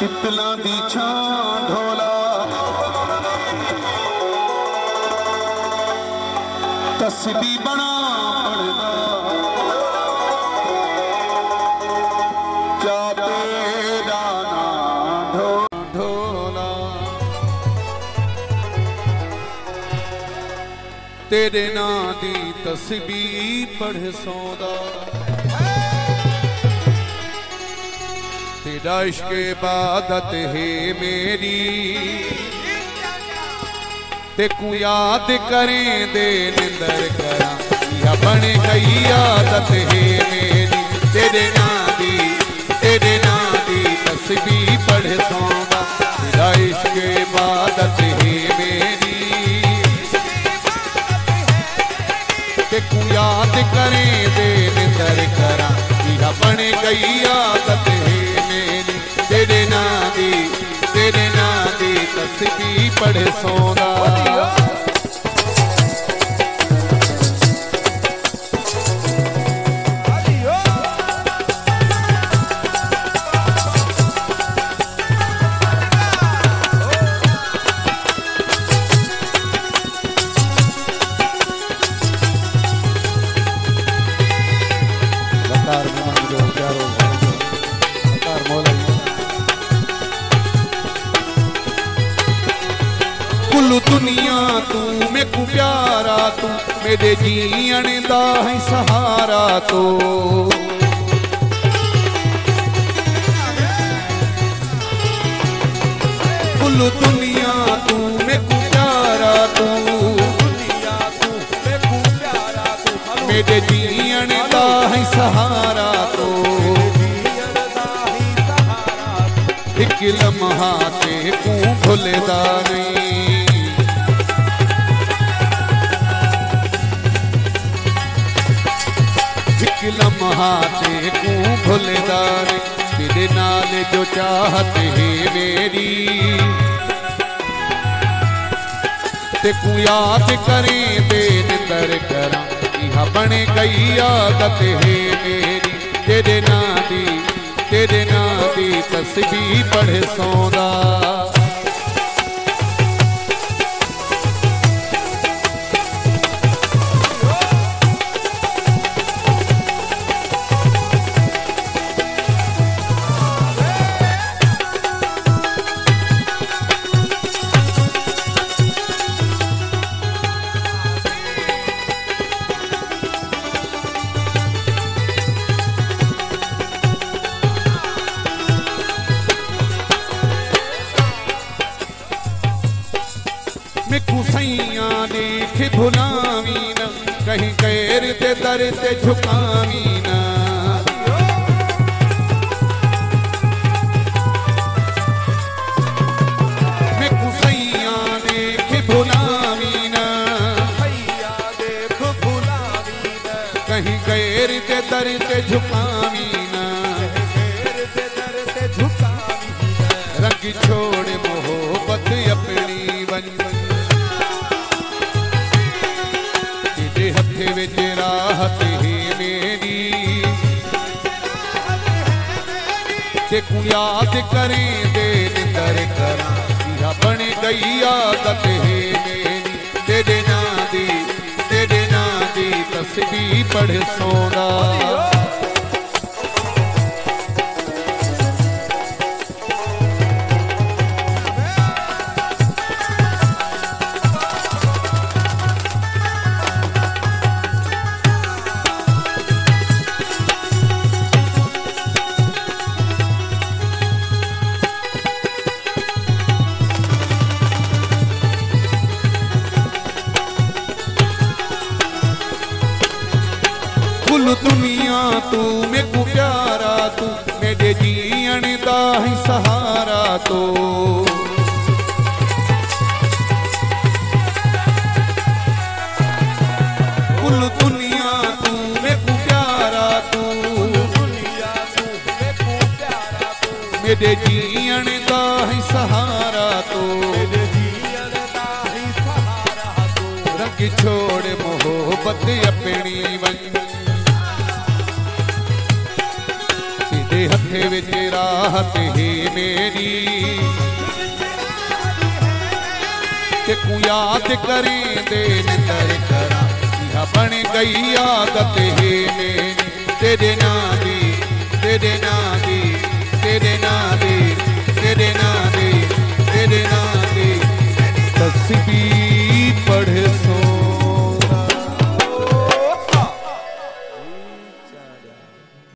तितला दी छां ढोला। तस्बी बना ना ढोला। तेरे ना दी तस्बी पढ़ सौदा। तेरा इश्क इबादत है मेरी। ते याद करें दे निंदर करा। या बन गई आदत है मेरी। तेरे नां दी तेरे नां दी तस्बीह पढ़ सौंदा तेरा इश्क इबादत है मेरी। ते याद करें दे निंदर करा। या बन गई आदत तेरे नां दी तस्बीह पढ़ सौंदा कुल दुनिया तू मैं को प्यारा तू, मेरे जीण दा है सहारा तू। कुल दुनिया तू मैं को प्यारा तू। मेरे जीण दा है सहारा तू। एक लम्हा ते को भुलदा नहीं। लम्हा ते को भुलदा तेरे नाल जो चाहत है मेरी। ते को याद करें दे निंदर करा, इहा बन गई आदत है मेरी। तेरे नां दी, तेरे नां दी तस्बीह पढ़ सौंदा। मिकू सैया देख भुलावी न कहीं कैर ते दर ते झुकावी न। मिकू सैया देख भुलावी न कहीं ते दर ते झुकावी न। रंग छोड़ राहत है मेरी। देखू याद करें, दे निंदर करा। बन गई आदत है मेरी। तेरे ना दी तेरे ना दी, तस्वीर पढ़ जिया तू मेकू प्यारा, तू मेरे जीण का ही सहारा दुनिया तू मेकू प्यारा तू। मेरे जियन का ही सहारा तो। रंग छोड़ मोहब्बतें ਤੇਰੇ ਹੱਥੇ ਵਿੱਚ ਰਾਹਤ ਹੈ ਮੇਰੀ ਤੇ ਕੋ ਯਾਦ ਕਰੀ ਦੇ ਨਿਤਰ ਕਰਾ ਇਹ ਬਣ ਗਈ ਆਦਤ ਹੈ ਮੇਰੀ ਤੇਰੇ ਨਾਂ ਦੀ ਤੇਰੇ ਨਾਂ